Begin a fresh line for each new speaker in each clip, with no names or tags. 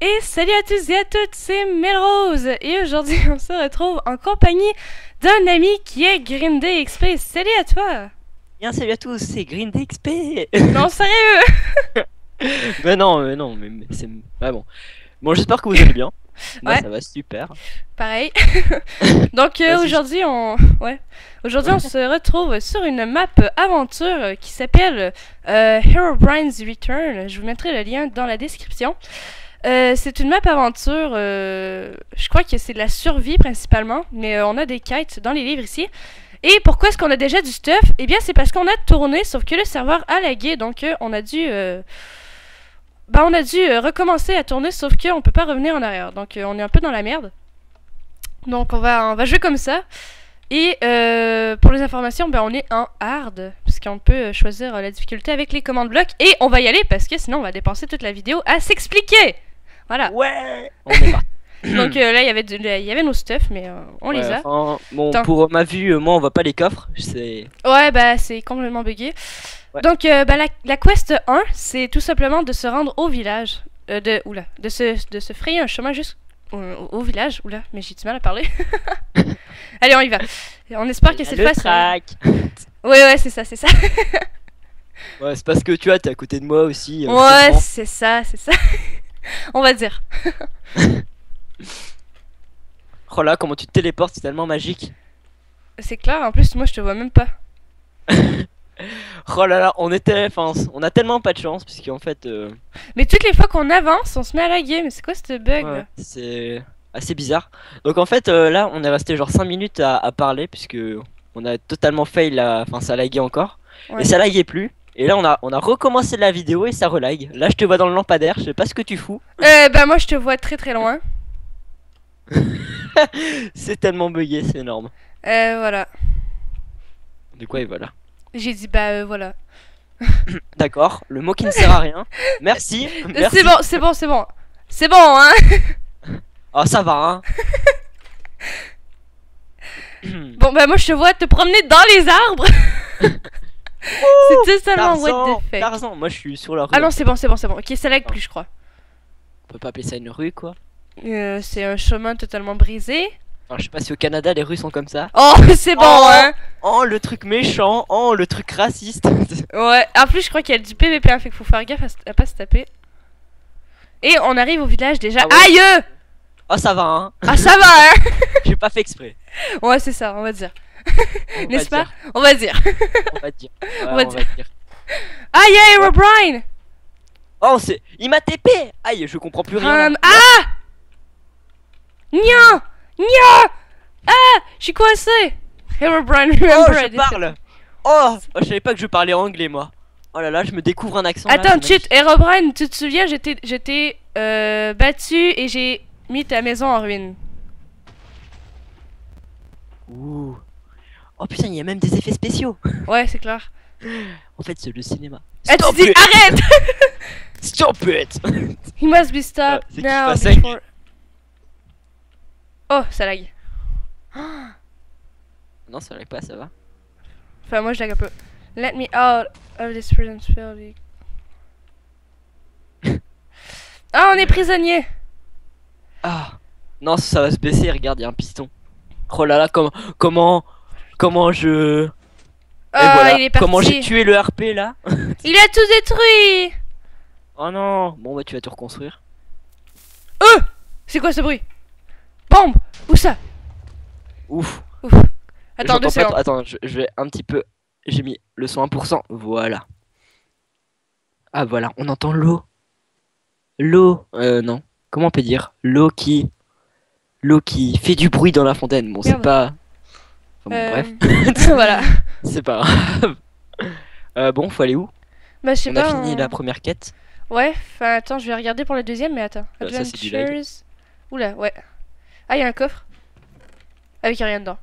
Et salut à tous et à toutes, c'est Melrose et aujourd'hui on se retrouve en compagnie d'un ami qui est Green Day XP. Salut à toi
Bien salut à tous, c'est Green Day XP
Non sérieux
Mais non, mais non, mais, mais c'est... Ah bon. Bon, j'espère que vous allez bien. Moi,
Ouais.
ça va super.
Pareil. Donc euh, aujourd'hui on ouais. Aujourd'hui on se retrouve sur une map aventure qui s'appelle euh, Herobrine's Return. Je vous mettrai le lien dans la description. Euh, c'est une map aventure, euh, je crois que c'est de la survie principalement, mais euh, on a des quêtes dans les livres ici. Et pourquoi est-ce qu'on a déjà du stuff? Eh bien c'est parce qu'on a tourné, sauf que le serveur a lagué, donc on a dû... bah, on a dû recommencer à tourner, sauf qu'on peut pas revenir en arrière. Donc on est un peu dans la merde. Donc on va, on va jouer comme ça. Et pour les informations, ben, on est en hard, puisqu'on peut choisir la difficulté avec les commandes blocs. Et on va y aller, parce que sinon on va dépenser toute la vidéo à s'expliquer. Voilà.
Ouais On est parti.
Donc euh, là, il y avait de- il y avait nos stuff, mais euh, on les
Ouais,
a.
enfin, bon, pour ma vue, euh, moi, on voit pas les coffres. C'est...
Ouais, bah c'est complètement bugué.
Ouais.
Donc euh, bah, la, la quest 1, c'est tout simplement de se rendre au village. Euh, de, oula, de se, de se frayer un chemin jusqu'au au village. Oula, mais j'ai du mal à parler. Allez, on y va. On espère que
le
facile.
track
Ouais, ouais, c'est ça, c'est ça.
Ouais, c'est parce que tu vois, t'es à côté de moi aussi. euh, je
ouais,
comprends.
c'est ça, c'est ça. On va dire.
Oh là, comment tu te téléportes, c'est tellement magique.
C'est clair, en plus, moi je te vois même pas.
Oh là là, on était... Enfin, on a tellement pas de chance, puisqu'en fait... euh,
Mais toutes les fois qu'on avance, on se met à laguer. Mais c'est quoi ce bug
ouais, c'est assez bizarre. Donc en fait, euh, là, on est resté genre 5 minutes à, à parler, puisque on a totalement fail, la... enfin, ça laguait encore.
Ouais.
Et ça laguait plus. Et là, on a, on a recommencé la vidéo et ça relague. Là, je te vois dans le lampadaire, je sais pas ce que tu fous.
Euh, bah moi je te vois très très loin.
C'est tellement bugué, c'est énorme.
Euh, voilà.
Du coup, et voilà.
J'ai dit bah euh, voilà.
D'accord, le mot qui ne sert à rien. Merci. Merci.
C'est bon, c'est bon, c'est bon. C'est bon, hein
Ah, ça va, hein.
Bon, bah moi je te vois te promener dans les arbres. C'est totalement what the fuck.
Tarzan, moi je suis sur la rue.
Ah non, c'est bon, c'est bon, c'est bon. Ok, ça lag plus, je crois.
On peut pas appeler ça une rue, quoi.
Euh, c'est un chemin totalement brisé.
Alors, je sais pas si au Canada les rues sont comme ça.
Oh, c'est bon,
Oh.
hein
Oh, le truc méchant. Oh, le truc raciste.
Ouais, en plus, je crois qu'il y a du PVP, hein, fait qu'il faut faire gaffe à, à pas se taper. Et on arrive au village déjà.
Ah ouais.
Aïe
oh, ça va, hein.
Ah, ça va, hein
J'ai pas fait exprès.
Ouais, c'est ça, on va dire.
On
N'est-ce pas
dire,
On va dire.
On va dire. Ouais,
On
on
va
va
dire.
dire.
Aïe, aïe, O'Brien
Oh, c'est. Il m'a TP Aïe, je comprends plus rien.
Hum, Ah Nya Nya Ah Je suis coincé Herobrine,
Oh,
remember
je
it.
parle oh, oh, je savais pas que je parlais anglais, moi. Oh là là, je me découvre un accent.
Attends, chut, Herobrine, tu te souviens, j'étais j'étais euh, battu et j'ai mis ta maison en ruine.
Ouh. Oh putain, il y a même des effets spéciaux.
Ouais, c'est clair.
En fait, c'est le cinéma.
Ah, tu dis, arrête
Stop it
He must be stopped
Ah,
now before... Oh, ça lag.
Non, ça va pas, ça va.
Enfin, moi, je lag un peu. Let me out of this prison facility. Ah, on est prisonnier
Ah Non, ça va se baisser, regarde, il y a un piston. Oh là là, comment. Comment. Comment je. Et
Ah,
voilà.
il est parti
Comment j'ai tué le RP là
Il a tout détruit
Oh non Bon, bah, tu vas te reconstruire.
Euh C'est quoi ce bruit? Bombe Où ça?
Ouf
Attends,
J'entends
deux secondes.
Attends, je, je vais un petit peu. J'ai mis le son 1%. Voilà. Ah voilà, on entend l'eau. L'eau. Euh, non. Comment on peut dire? L'eau qui. L'eau qui fait du bruit dans la fontaine. Bon, c'est pas. Enfin, bon,
Euh,
bref,
voilà.
c'est pas grave. Euh, bon, faut aller où?
Bah, je sais
On
pas.
a fini
on-
la première quête.
Ouais, enfin, attends, je vais regarder pour la deuxième, mais attends.
Euh, ça.
Adventures. Oula, ouais. Ah, il y a un coffre. Avec rien dedans.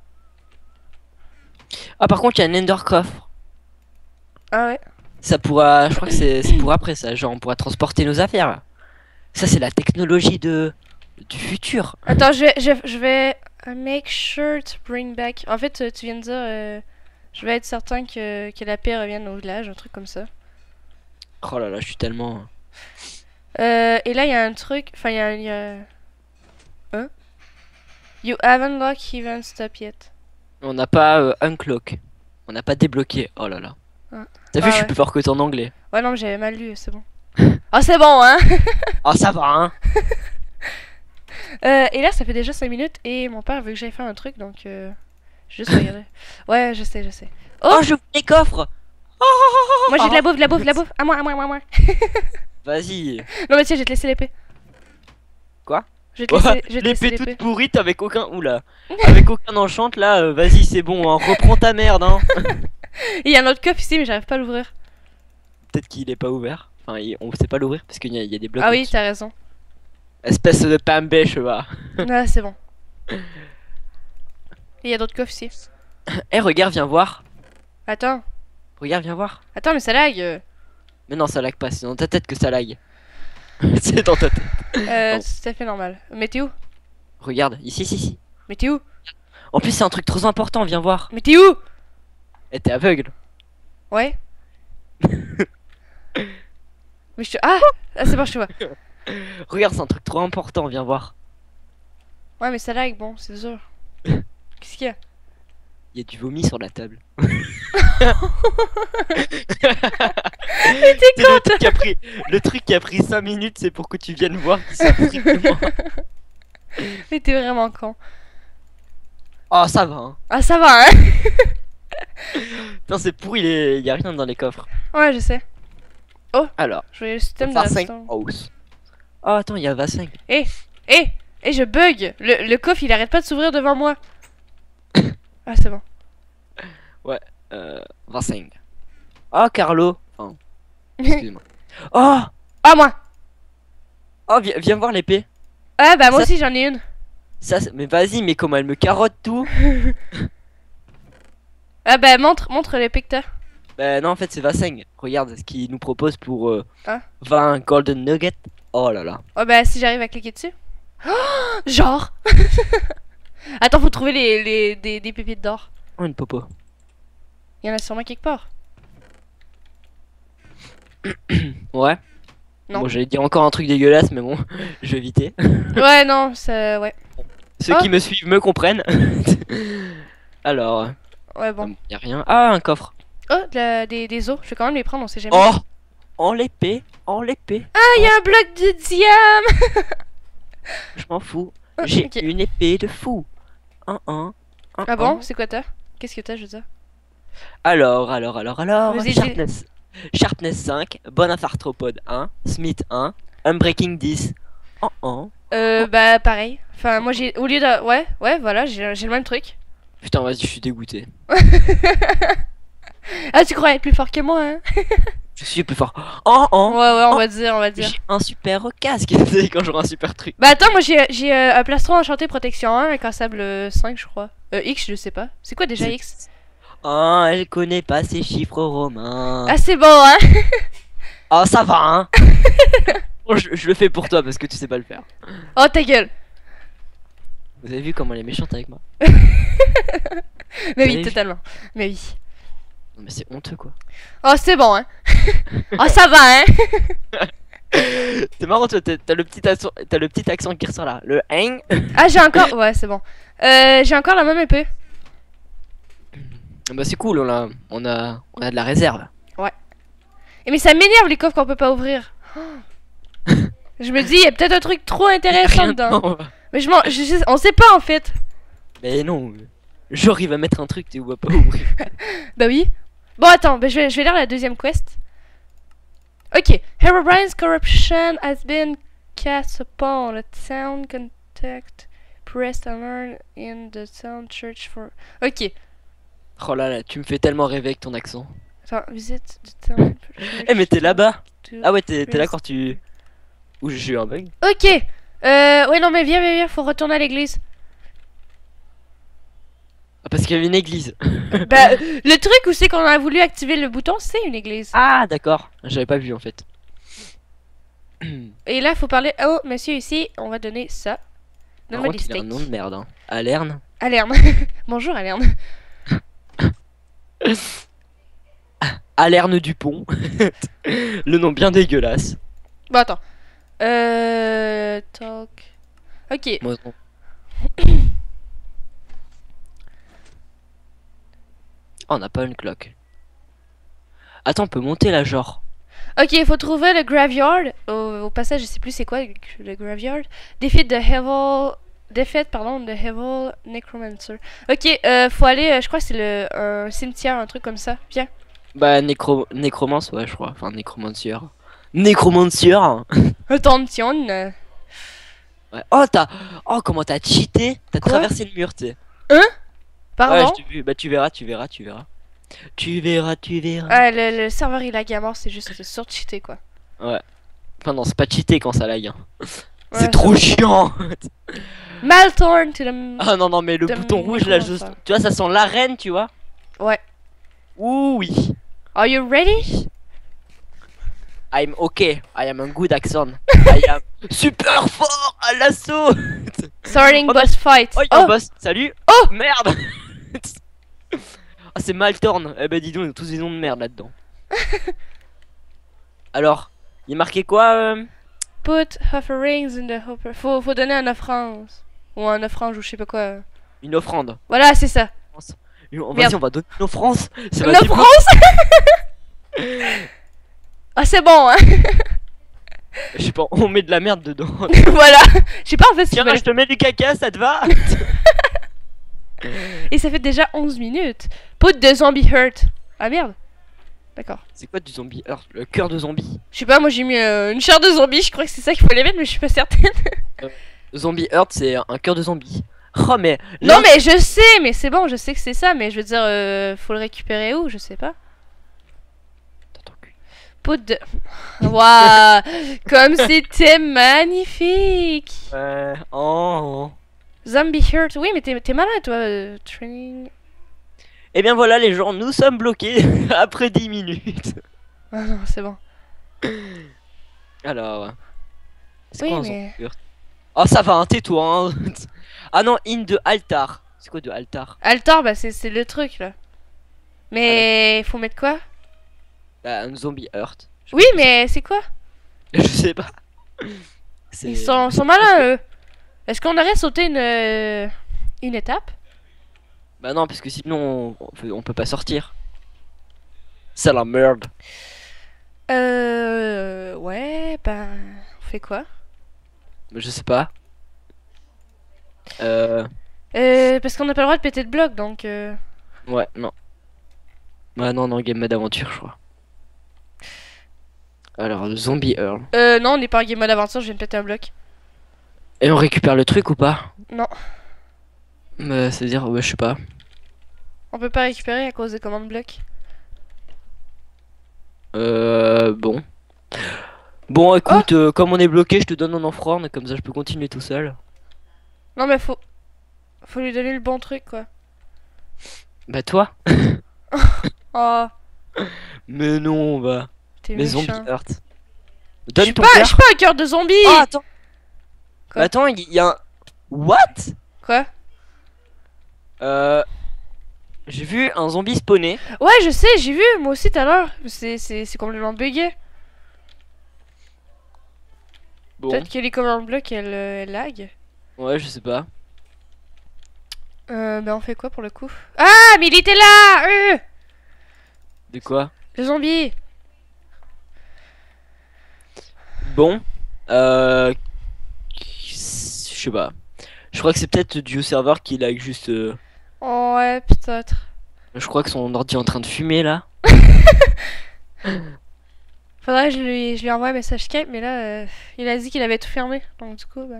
Ah, par contre, il y a un Ender coffre.
Ah ouais.
Ça pourra. Je crois que c'est c'est pour après ça. Genre, on pourra transporter nos affaires. Ça, c'est la technologie de. Du futur.
Attends, je vais. Je, je vais. Uh, Make sure to bring back. En fait, euh, tu viens de dire. euh, je vais être certain que, que la paix revienne au village, un truc comme ça.
Oh là là, je suis tellement.
Euh, et là, il y a un truc. Enfin, il y a. y a- Hein? You haven't locked even stop yet.
On n'a pas euh, unclock. On n'a pas débloqué. Oh là là.
Ah.
T'as vu,
Ah
je suis
ouais.
plus fort que ton anglais.
Ouais, non, mais j'avais mal lu, c'est bon. oh, c'est bon, hein?
Ah, ça va, hein
Euh, et là, ça fait déjà 5 minutes et mon père veut que j'aille faire un truc, donc. Euh, juste regarder. Ouais, je sais, je sais.
Oh, je les coffres
Moi, j'ai de la bouffe, de la bouffe, de la bouffe. À moi, à moi, à moi, à moi.
Vas-y.
Non, mais tiens, je vais te laisser l'épée.
Quoi?
Je vais te laisser, je vais te laisser
L'épée toute
l'épée.
pourrite avec aucun. Oula. avec aucun enchant là, euh, vas-y, c'est bon, hein, reprends ta merde, hein.
Et il y a un autre coffre ici, mais j'arrive pas à l'ouvrir.
Peut-être qu'il est pas ouvert. Enfin, il- on sait pas l'ouvrir parce qu'il y, a- il y a des blocs.
Ah oui, t'as raison.
Espèce de pambé, va.
Ah, c'est bon. Il y a d'autres coffres ici.
Eh, regarde, viens voir.
Attends.
Regarde, viens voir.
Attends, mais ça lag. euh.
Mais non, ça lag pas, c'est dans ta tête que ça lag. c'est dans ta tête.
Euh, c'est tout à fait normal. Mais t'es où?
Regarde, ici, ici, ici.
Mais t'es où?
En plus, c'est un truc trop important, viens voir.
Mais t'es où?
Eh, t'es aveugle.
Ouais. mais je te... Ah Ah, c'est bon, je te vois.
Regarde, c'est un truc trop important, viens voir.
Ouais, mais ça lag, bon, c'est sûr. Qu'est-ce qu'il y a?
Il y a du vomi sur la table.
Mais t'es
C'est le truc qui a pris, le truc qui a pris 5 minutes, c'est pour que tu viennes voir qui ça strictement.
Mais t'es vraiment con.
Oh, ça va, hein.
Ah, ça va, hein
Putain, c'est pourri, il y a rien dans les coffres.
Ouais, je sais.
Alors,
Je voyais le système de
Vassin
l'instant.
House. Oh, attends, il y a Vassin.
Eh Eh je bug le, le coffre, il arrête pas de s'ouvrir devant moi. Ah, c'est bon.
Euh, Vassin. Oh, Carlo. Enfin, excuse-moi. Oh,
Ah, moi
oh, viens, viens voir l'épée.
Ah, bah, moi
Ça-
aussi, j'en ai une.
Ça, c'est- mais vas-y, mais comment elle me carotte tout.
Ah, bah, montre, montre l'épée que t'as.
Bah non, en fait, c'est Vassin. Regarde ce qu'il nous propose pour euh,
Ah.
20 Golden Nuggets. Oh là là.
Oh, bah, si j'arrive à cliquer dessus. Oh, genre Attends, faut trouver les, les, des, des pépites d'or.
Oh, une popo.
Il y en a sûrement quelque part.
Ouais.
Non.
Bon, j'allais dire encore un truc dégueulasse, mais bon, je vais éviter.
Ouais, non, ça... Ouais.
Ceux
Oh.
qui me suivent me comprennent. Alors,
Ouais, bon.
y a rien. Ah, un coffre.
Oh, de la- des, des os. Je vais quand même les prendre, on sait jamais.
Oh En l'épée, en l'épée.
Ah, il y a un bloc de diam
Je m'en fous.
Oh,
J'ai une épée de fou. Un, un, un,
Ah bon. C'est quoi t'as Qu'est-ce que t'as, je
Alors, alors, alors, alors. Sharpness. Sharpness 5, Bonus Arthropode 1, Smith 1, Unbreaking 10. Oh, oh.
Euh, bah, pareil. Enfin, moi, j'ai... Au lieu de... Ouais, ouais, voilà, j'ai j'ai le même truc.
Putain, vas-y, je suis dégoûté.
Ah, tu crois être plus fort que moi, hein?
Je suis plus fort. Oh, oh.
Ouais, ouais, on
Oh.
va dire, on va dire.
J'ai un super casque. Quand j'aurai un super truc.
Bah, attends, moi, j'ai j'ai, euh, un plastron enchanté protection 1 avec un sable euh, 5, je crois. Euh, X, je sais pas. C'est quoi déjà X?
Oh, elle connaît pas ses chiffres romains.
Ah, c'est bon, hein?
Oh, ça va, hein? Bon, je, je le fais pour toi parce que tu sais pas le faire.
Oh, ta gueule
Vous avez vu comment elle est méchante avec moi
Mais oui, totalement. Mais oui.
Mais c'est honteux quoi.
Oh, c'est bon, hein Oh, ça va, hein
C'est marrant, toi, t'as le petit accent, t'as le petit accent qui ressort là. Le hein.
Ah, j'ai encore... Ouais, c'est bon. Euh, j'ai encore la même épée.
Bah c'est cool, on a, on a, on a de la réserve.
Et mais ça m'énerve les coffres qu'on peut pas ouvrir. Oh. je me dis, il y a peut-être un truc trop intéressant dedans. Mais je m'en... je sais- On sait pas, en fait.
Mais non. Genre il va mettre un truc, tu vois pas ouvrir.
Bah oui. Bon, attends, bah, je, vais, je vais lire la deuxième quest. Ok. Herobrine's corruption has been cast upon a town contact. Press and learn in the town church for... Ok.
Oh là là, tu me fais tellement rêver avec ton accent.
Attends, visit the town
Eh mais t'es là-bas. Ah ouais, t'es t'es là quand tu. Ou j'ai eu un bug.
Ok. Euh, ouais, non, mais viens, viens, viens, faut retourner à l'église.
Parce qu'il y avait une église.
bah, le truc où c'est qu'on a voulu activer le bouton, c'est une église.
Ah d'accord, j'avais pas vu en fait.
Et là, faut parler. Oh, monsieur, ici, on va donner ça. Donne-moi des
a un
steaks.
nom de merde. Hein. Alerne.
Alerne. Bonjour, Alerne.
Alerne Dupont. le nom bien dégueulasse.
Bon, attends. Euh. Talk. Ok.
Moi, Oh, on n'a pas une cloque. Attends, on peut monter là, genre.
Ok, il faut trouver le graveyard. Au, au passage, je sais plus c'est quoi le, graveyard. Defeat the Hevel. Défaite, pardon, de Hevel Necromancer. Ok, euh, faut aller, euh, je crois que c'est le un cimetière, un truc comme ça. Viens.
Bah, nécro... nécromance, ouais, je crois. Enfin, nécromancier. Nécromancier
Attention. euh.
Ouais. Oh, t'as. Oh, comment t'as cheaté? T'as traversé le mur, tu sais.
Pardon.
Ouais, je. Bah, tu verras, tu verras, tu verras. Tu verras, tu verras.
Ah, le, le serveur il lag à mort, c'est juste surcheaté quoi.
Enfin, non, c'est pas cheaté quand ça lag. hein.
Ouais,
c'est trop chiant
Maltorn to the.
Ah non, non, mais le bouton rouge là, juste. Tu vois, ça sent l'arène, tu vois
Ouais.
Ouh, oui.
Are you ready?
I'm okay. I am a good accent. I am super fort à l'assaut.
Starting
Oh,
boss fight.
Oh,
Oh,
boss. Salut.
Oh
Merde. Ah, c'est Maltorn. Eh ben, dis donc, ils ont tous des noms de merde là-dedans. Alors, il est marqué quoi euh
Put offerings in the hopper. Faut, faut donner un offrande. Ou un offrande ou je sais pas quoi.
Une offrande.
Voilà, c'est ça.
Une- Vas-y, on va donner une offrande. C'est
Une offrande Ah, c'est bon, hein.
Je sais pas, on met de la merde dedans.
voilà. Je sais pas en fait ce
Tiens, je te mets du caca, ça te va
Et ça fait déjà 11 minutes. Put the zombie hurt. Ah merde. D'accord.
C'est quoi du zombie Alors, le cœur de zombie?
Je sais pas, moi j'ai mis euh, une chair de zombie. Je crois que c'est ça qu'il fallait mettre, mais je suis pas certaine.
Zombie Heart, c'est un cœur de zombie. Oh, mais.
Non, mais je sais, mais c'est bon, je sais que c'est ça. Mais je veux dire, euh, faut le récupérer où? Je sais pas. Put the. Waouh Comme c'était magnifique
Ouais. Oh.
Zombie hurt. Oui, mais t'es malade, toi. euh, training.
Et Eh bien voilà, les gens, nous sommes bloqués après 10 minutes.
Ah non, c'est bon.
Alors. C'est
Oui,
quoi
mais-
Oh, ça va, hein, tais-toi. Hein. ah non, in de altar. C'est quoi de altar?
Altar, bah c'est c'est le truc là. Mais faut mettre quoi?
Bah, un zombie. Je
Oui, mais c'est quoi?
Je sais pas.
Ils sont, sont malins, eux. Est-ce qu'on aurait sauté une, euh, une étape?
Bah non, parce que sinon, on, on peut- pas sortir. C'est la merde.
Euh. Ouais, ben. On fait quoi?
Je sais pas. Euh.
Euh. Parce qu'on n'a pas le droit de péter de bloc, donc. Euh...
Ouais, non. Ouais, non, non, game mode aventure, je crois. Alors, zombie Earl.
euh non, on n'est pas en game mode aventure, je viens de péter un bloc.
Et on récupère le truc ou pas
Non.
Bah, c'est-à-dire, ouais, je sais pas.
On peut pas récupérer à cause des commandes bloc.
Euh, bon. Bon, écoute, euh, comme on est bloqué, je te donne un offrande, comme ça je peux continuer tout seul.
Non, mais faut. Faut lui donner le bon truc, quoi.
Bah, toi
Oh,
Mais non, bah. zombie
méchant.
Heart.
Je
Donne
suis
ton
pas, je suis pas un cœur de zombie
Oh, attends.
Quoi
Bah, attends, il y, a un. What?
Quoi?
Euh. J'ai vu un zombie spawner.
Ouais, je sais, j'ai vu, moi aussi tout à l'heure. C'est complètement bugué.
Bon,
Peut-être que les commandes blocs elles, euh, elles lag.
ouais, je sais pas.
Euh, ben on fait quoi pour le coup? Ah, mais il était là euh
De quoi?
Le zombie
Bon, euh. Je sais pas. Je crois que c'est peut-être du serveur qui lag juste. euh,
Oh, ouais, peut-être.
Je crois que son ordi est en train de fumer là.
Faudrait que je lui, je lui envoie un message Skype, mais là, euh, il a dit qu'il avait tout fermé. Donc du coup, bah...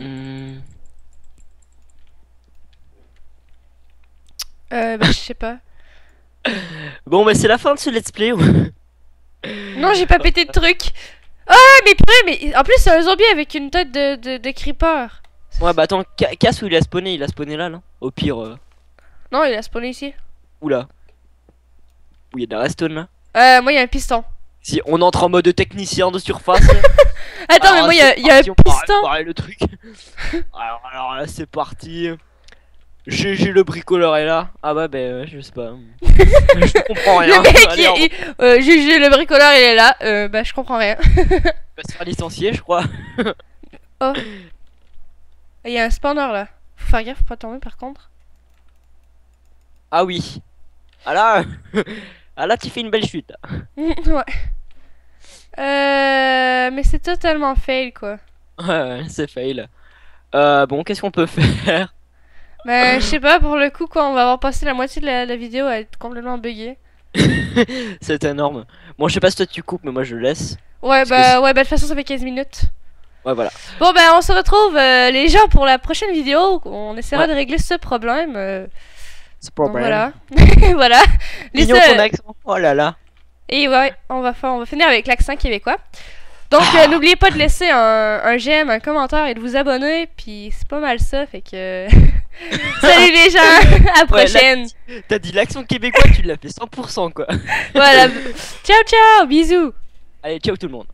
Hmm,
Euh, bah, je sais pas.
Bon, bah c'est la fin de ce let's play.
Non, j'ai pas pété de truc Ah, mais purée, mais... En plus, c'est un zombie avec une tête de, de, de creeper.
ouais, bah attends, Ca- casse où il a spawné? Il a spawné là, là Au pire. euh,
Non, il a spawné ici.
Oula. Où il y a de la redstone là?
Euh, moi, il y a un piston.
Si on entre en mode technicien de surface.
Attends, mais
Alors,
moi, il y a, y a un piston.
réparer le truc. alors, alors là, c'est parti. GG le bricoleur est là. Ah bah, ben, je sais pas. je comprends rien.
Le mec,
Allez,
il, il- euh, le bricoleur, il est là. Euh, bah, je comprends rien.
va se faire licencier, je crois.
Il y a un spawner là. Faut faire gaffe, faut pas tomber par contre.
Ah oui. Ah là. ah là, tu fais une belle chute.
ouais. Euh, mais c'est totalement fail quoi.
Ouais, ouais, c'est fail. Euh, bon, qu'est-ce qu'on peut faire?
Ben, je sais pas, pour le coup, quoi, on va avoir passé la moitié de la, la vidéo à être complètement buggé.
C'est énorme. Bon, je sais pas si toi tu coupes, mais moi je laisse.
Ouais, bah, ouais, bah, de toute façon, ça fait 15 minutes.
Ouais, voilà.
Bon, ben, on se retrouve, euh, les gens, pour la prochaine vidéo. On essaiera
Ouais.
de régler ce problème. euh, donc
problème.
voilà. voilà.
Mignon ton accent. Oh là là.
Et ouais, on va, on va finir avec l'accent québécois. Donc, euh, n'oubliez pas de laisser un, un j'aime, un commentaire et de vous abonner. Puis, c'est pas mal ça, fait que. Salut les gens, à la
Ouais,
prochaine.
T'as dit l'accent québécois, tu l'as fait 100% quoi.
Voilà. Ciao, ciao, bisous.
Allez, ciao tout le monde.